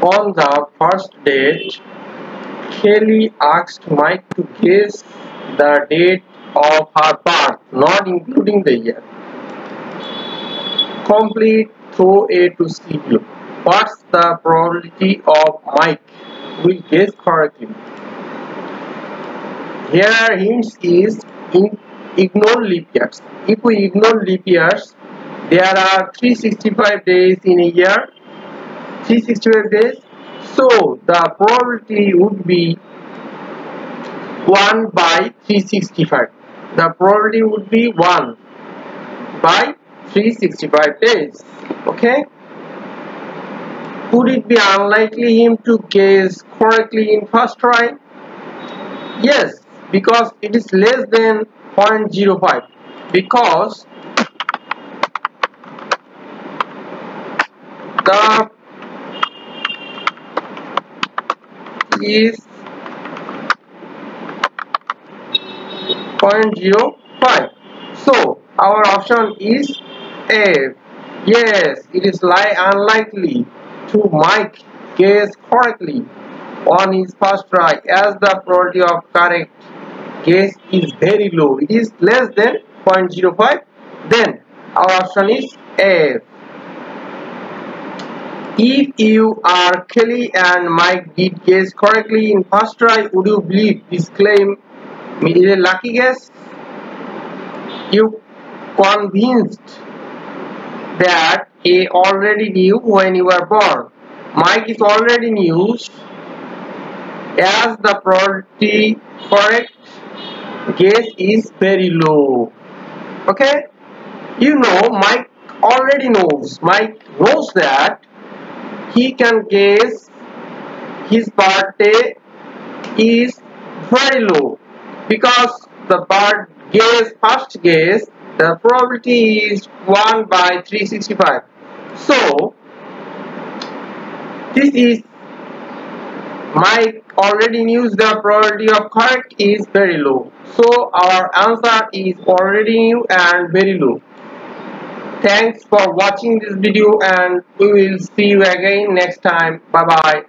On the first date, Kelly asked Mike to guess the date of her birth, not including the year. Complete throw A to C. What's the probability of Mike will guess correctly? Here are hints is in ignore leap years. If we ignore leap years, there are 365 days in a year 365 days so the probability would be 1 by 365 the probability would be 1 by 365 days. Okay? Would it be unlikely him to guess correctly in first try? Yes because it is less than 0.05 because the is 0.05 so our option is A. Yes it is lie unlikely to Mike guess correctly on his first try as the probability of correct guess is very low. It is less than 0.05 then our option is A if you are Kelly and Mike did guess correctly in first try, would you believe this claim is a lucky guess? You convinced that A already knew when you were born. Mike is already knew as the probability correct guess is very low. Okay? You know, Mike already knows. Mike knows that he can guess his birthday is very low. Because the bird guess first guess the probability is 1 by 365 so this is Mike already knew the probability of correct is very low. So our answer is already new and very low Thanks for watching this video and we will see you again next time. Bye bye.